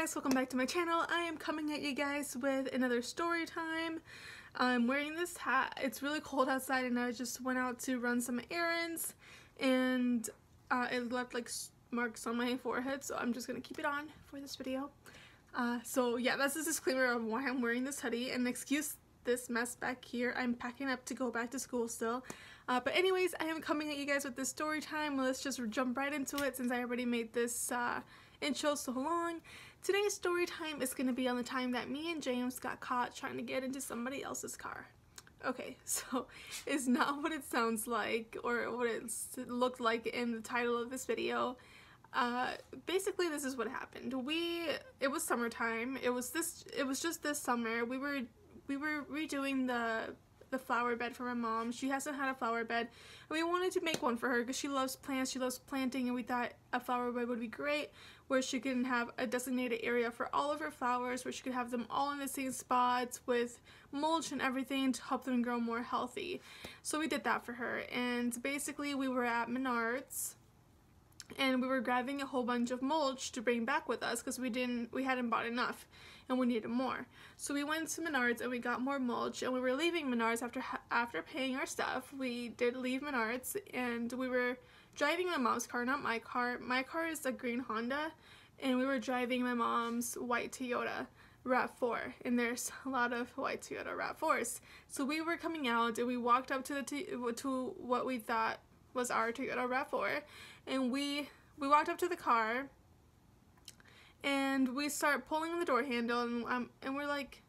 guys, welcome back to my channel. I am coming at you guys with another story time. I'm wearing this hat. It's really cold outside and I just went out to run some errands and uh, it left like marks on my forehead so I'm just gonna keep it on for this video. Uh, so yeah, that's a disclaimer of why I'm wearing this hoodie and excuse this mess back here. I'm packing up to go back to school still. Uh, but anyways, I am coming at you guys with this story time. Let's just jump right into it since I already made this uh, intro so long. Today's story time is going to be on the time that me and James got caught trying to get into somebody else's car. Okay, so it's not what it sounds like or what it looked like in the title of this video. Uh, basically this is what happened. We, it was summertime. It was this, it was just this summer. We were, we were redoing the the flower bed for my mom. She hasn't had a flower bed and we wanted to make one for her because she loves plants, she loves planting and we thought a flower bed would be great where she can have a designated area for all of her flowers where she could have them all in the same spots with mulch and everything to help them grow more healthy. So we did that for her and basically we were at Menards and we were grabbing a whole bunch of mulch to bring back with us because we didn't we hadn't bought enough and we needed more. So we went to Menards and we got more mulch and we were leaving Menards after after paying our stuff. We did leave Menards and we were driving my mom's car not my car. My car is a green Honda and we were driving my mom's white Toyota RAV4 and there's a lot of white Toyota RAV4s so we were coming out and we walked up to the to what we thought was our Toyota RAV4 and we we walked up to the car and we start pulling the door handle and um, and we're like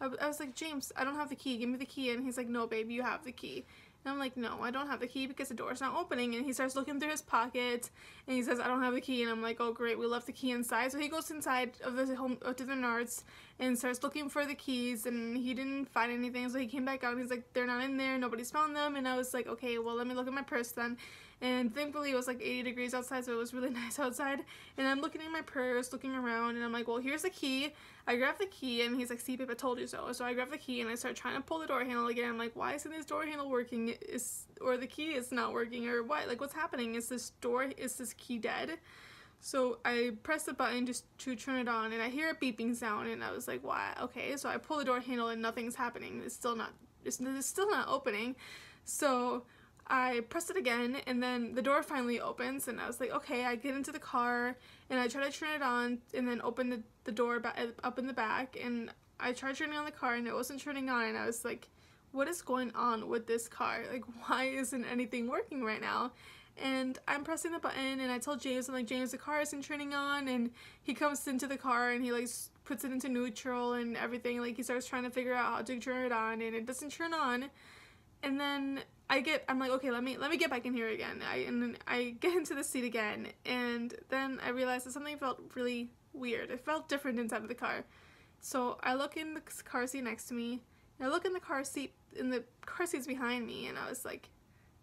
I, I was like James I don't have the key. Give me the key. And he's like no babe you have the key and I'm like, no, I don't have the key because the door's not opening. And he starts looking through his pockets and he says, I don't have the key. And I'm like, oh, great, we left the key inside. So he goes inside of the home to Menards and starts looking for the keys and he didn't find anything. So he came back out and he's like, they're not in there. Nobody's found them. And I was like, okay, well, let me look at my purse then. And thankfully it was like 80 degrees outside, so it was really nice outside. And I'm looking in my purse, looking around, and I'm like, well, here's the key. I grab the key, and he's like, see, babe, I told you so. So I grab the key, and I start trying to pull the door handle again. I'm like, why isn't this door handle working? Is Or the key is not working, or what? Like, what's happening? Is this door, is this key dead? So I press the button just to turn it on and I hear a beeping sound and I was like, why? Okay, so I pull the door handle and nothing's happening. It's still not, it's, it's still not opening. So I press it again and then the door finally opens and I was like, okay, I get into the car and I try to turn it on and then open the, the door uh, up in the back and I tried turning on the car and it wasn't turning on and I was like, what is going on with this car? Like, why isn't anything working right now? And I'm pressing the button and I tell James, I'm like, James, the car isn't turning on and he comes into the car and he like puts it into neutral and everything. Like he starts trying to figure out how to turn it on and it doesn't turn on. And then I get I'm like okay let me let me get back in here again. I and I get into the seat again and then I realized that something felt really weird. It felt different inside of the car. So I look in the car seat next to me and I look in the car seat in the car seats behind me and I was like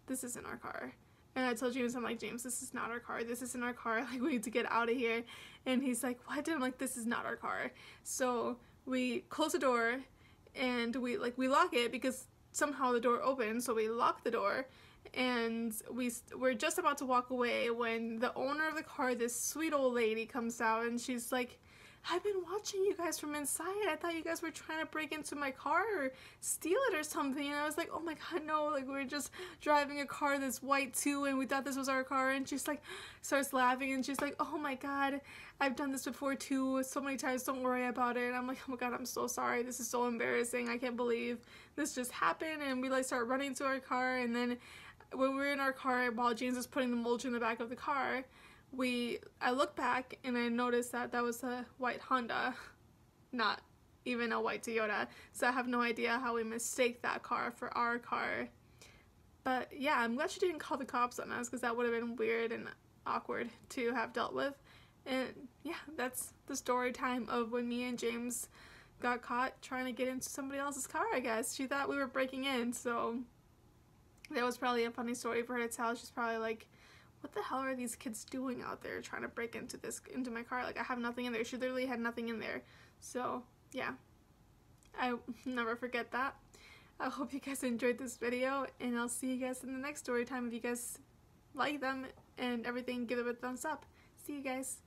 this isn't our car. And I told James I'm like James this is not our car. This isn't our car. Like we need to get out of here. And he's like what? I'm like this is not our car. So we close the door and we like we lock it because somehow the door opened, so we locked the door and we we're just about to walk away when the owner of the car, this sweet old lady, comes out and she's like, I've been watching you guys from inside. I thought you guys were trying to break into my car or steal it or something. And I was like, oh my god, no. Like, we are just driving a car that's white too, and we thought this was our car. And she's like, starts laughing, and she's like, oh my god, I've done this before too, so many times. Don't worry about it. And I'm like, oh my god, I'm so sorry. This is so embarrassing. I can't believe this just happened. And we like start running to our car, and then when we we're in our car, while James is putting the mulch in the back of the car, we I look back and I noticed that that was a white Honda, not even a white Toyota. So I have no idea how we mistake that car for our car. But yeah, I'm glad she didn't call the cops on us because that would have been weird and awkward to have dealt with. And yeah, that's the story time of when me and James got caught trying to get into somebody else's car, I guess. She thought we were breaking in, so that was probably a funny story for her to tell. She's probably like, what the hell are these kids doing out there trying to break into this into my car? Like I have nothing in there. She literally had nothing in there. So yeah. I never forget that. I hope you guys enjoyed this video and I'll see you guys in the next story time. If you guys like them and everything give it a thumbs up. See you guys